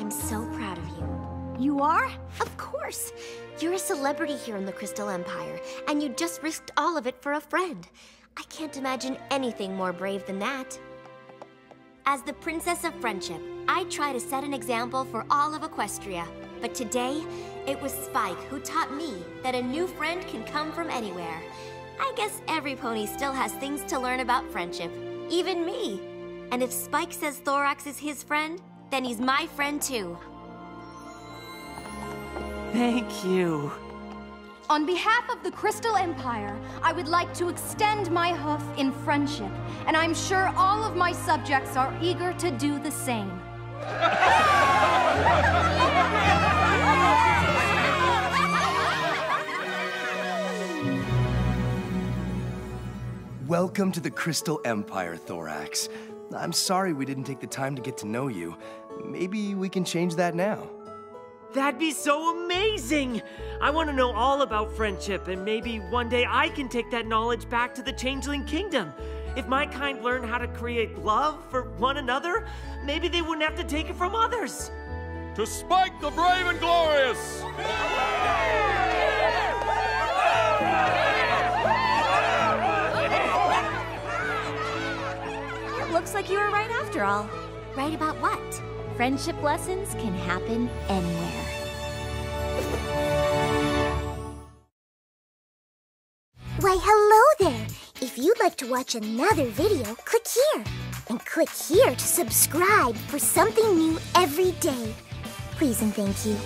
I'm so proud of you. You are? Of course! You're a celebrity here in the Crystal Empire, and you just risked all of it for a friend. I can't imagine anything more brave than that. As the Princess of Friendship, I try to set an example for all of Equestria. But today, it was Spike who taught me that a new friend can come from anywhere. I guess every pony still has things to learn about friendship, even me. And if Spike says Thorax is his friend, then he's my friend too. Thank you. On behalf of the Crystal Empire, I would like to extend my hoof in friendship, and I'm sure all of my subjects are eager to do the same. Welcome to the Crystal Empire, Thorax. I'm sorry we didn't take the time to get to know you. Maybe we can change that now. That'd be so amazing! I want to know all about friendship, and maybe one day I can take that knowledge back to the Changeling Kingdom. If my kind learn how to create love for one another, maybe they wouldn't have to take it from others. To Spike the Brave and Glorious! Looks like you were right after all. Right about what? Friendship lessons can happen anywhere. Why, hello there! If you'd like to watch another video, click here. And click here to subscribe for something new every day. Please and thank you.